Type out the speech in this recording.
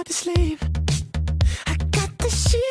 hard to sleep. I got the sheet.